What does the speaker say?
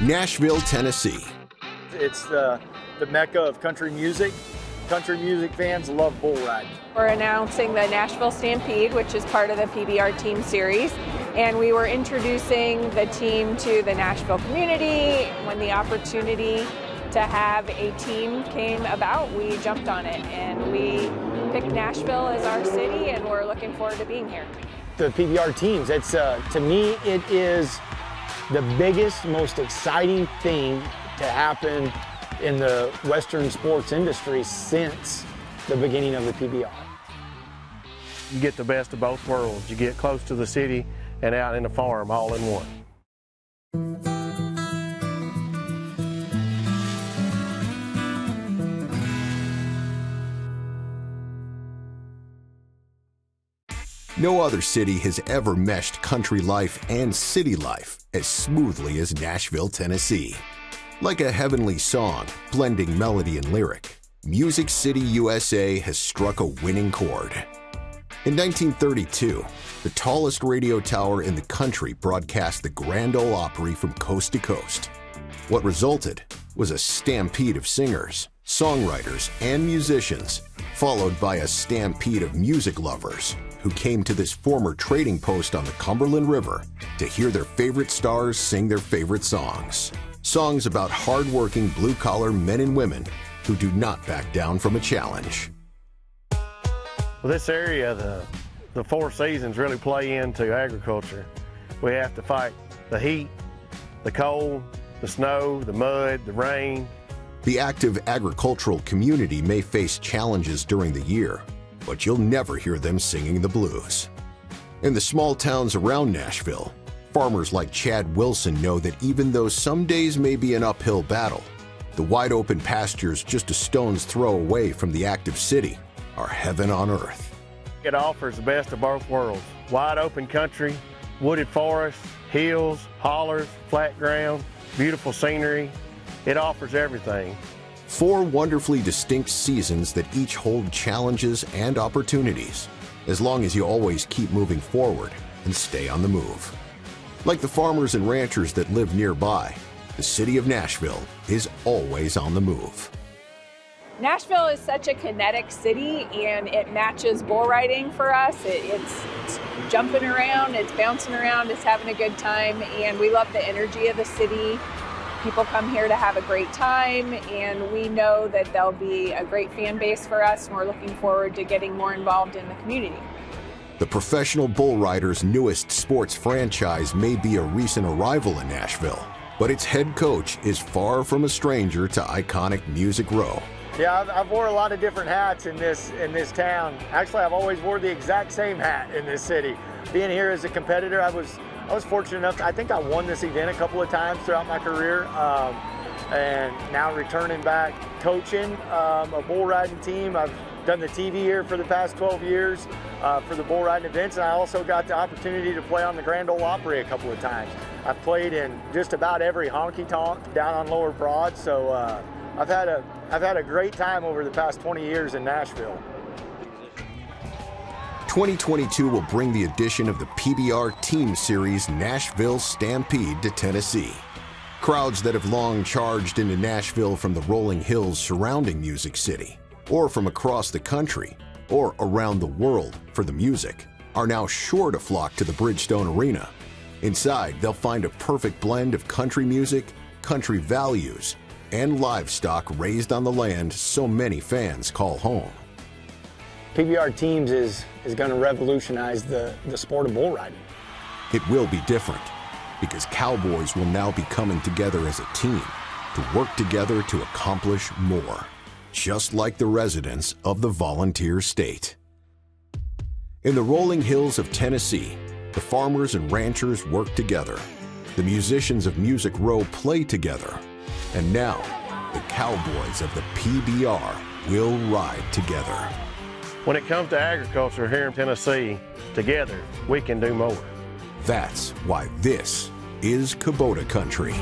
Nashville, Tennessee. It's the, the mecca of country music. Country music fans love bull riding. We're announcing the Nashville Stampede, which is part of the PBR Team Series. And we were introducing the team to the Nashville community. When the opportunity to have a team came about, we jumped on it and we picked Nashville as our city, and we're looking forward to being here. The PBR teams, it's uh, to me, it is the biggest, most exciting thing to happen in the Western sports industry since the beginning of the PBR. You get the best of both worlds. You get close to the city and out in the farm all in one. No other city has ever meshed country life and city life as smoothly as Nashville, Tennessee. Like a heavenly song, blending melody and lyric, Music City, USA has struck a winning chord. In 1932, the tallest radio tower in the country broadcast the Grand Ole Opry from coast to coast. What resulted was a stampede of singers, songwriters, and musicians, followed by a stampede of music lovers who came to this former trading post on the Cumberland River to hear their favorite stars sing their favorite songs. Songs about hardworking blue collar men and women who do not back down from a challenge. Well, this area, the, the four seasons really play into agriculture. We have to fight the heat, the cold, the snow, the mud, the rain. The active agricultural community may face challenges during the year, but you'll never hear them singing the blues. In the small towns around Nashville, farmers like Chad Wilson know that even though some days may be an uphill battle, the wide open pastures just a stone's throw away from the active city are heaven on earth. It offers the best of both worlds. Wide open country, wooded forests, hills, hollers, flat ground, beautiful scenery. It offers everything. Four wonderfully distinct seasons that each hold challenges and opportunities, as long as you always keep moving forward and stay on the move. Like the farmers and ranchers that live nearby, the city of Nashville is always on the move. Nashville is such a kinetic city and it matches bull riding for us. It, it's, it's, jumping around, it's bouncing around, it's having a good time, and we love the energy of the city. People come here to have a great time, and we know that there'll be a great fan base for us, and we're looking forward to getting more involved in the community. The professional bull rider's newest sports franchise may be a recent arrival in Nashville, but its head coach is far from a stranger to iconic Music Row. Yeah, I've, I've wore a lot of different hats in this in this town. Actually, I've always wore the exact same hat in this city. Being here as a competitor, I was I was fortunate enough. I think I won this event a couple of times throughout my career, um, and now returning back coaching um, a bull riding team. I've done the TV here for the past 12 years uh, for the bull riding events, and I also got the opportunity to play on the Grand Ole Opry a couple of times. I've played in just about every honky tonk down on Lower Broad, so. Uh, I've had a I've had a great time over the past 20 years in Nashville. 2022 will bring the addition of the PBR Team Series Nashville Stampede to Tennessee. Crowds that have long charged into Nashville from the rolling hills surrounding Music City, or from across the country, or around the world for the music, are now sure to flock to the Bridgestone Arena. Inside, they'll find a perfect blend of country music, country values, and livestock raised on the land so many fans call home. PBR Teams is, is going to revolutionize the, the sport of bull riding. It will be different because cowboys will now be coming together as a team to work together to accomplish more, just like the residents of the volunteer state. In the rolling hills of Tennessee, the farmers and ranchers work together. The musicians of Music Row play together. And now, the cowboys of the PBR will ride together. When it comes to agriculture here in Tennessee, together we can do more. That's why this is Kubota Country.